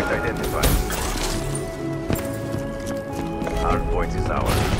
Hardpoint identified. Hardpoint is ours.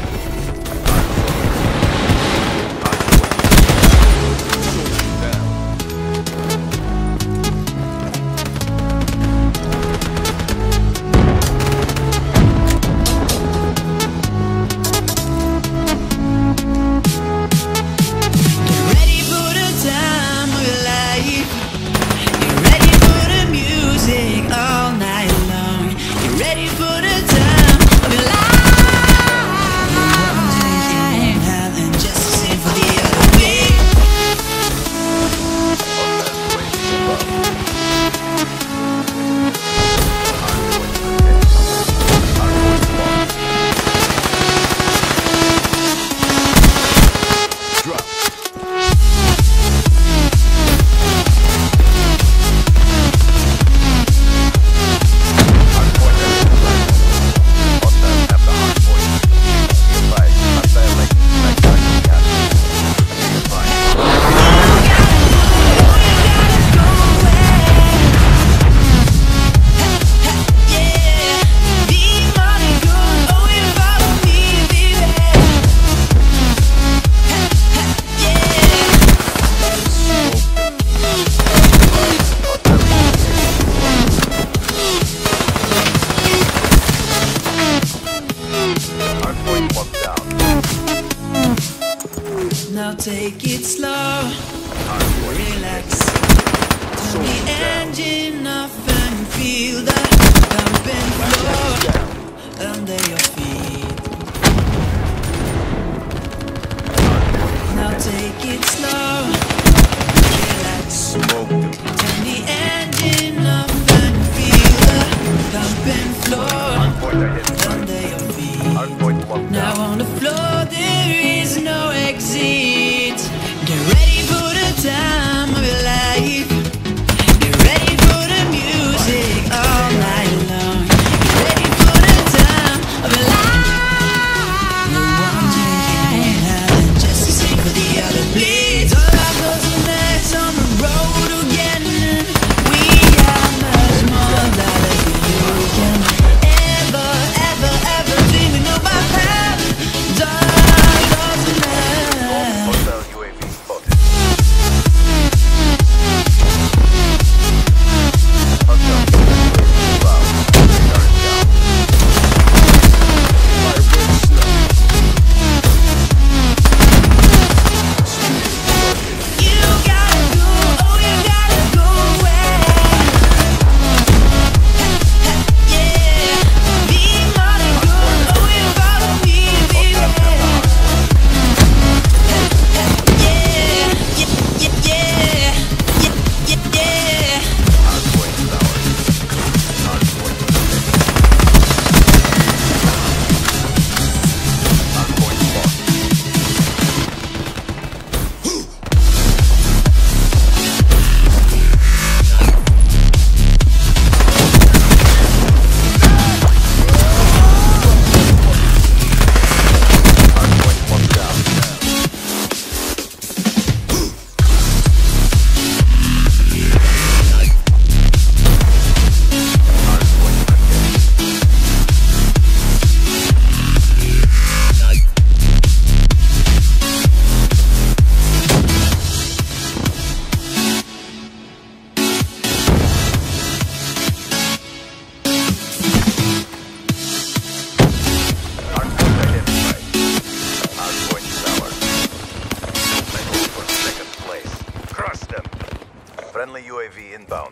take it slow. Relax. Turn the engine off and feel the thumping floor under your feet. Now take it slow. Relax. Turn the engine off and feel the floor under your feet. Now on the floor.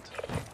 ground.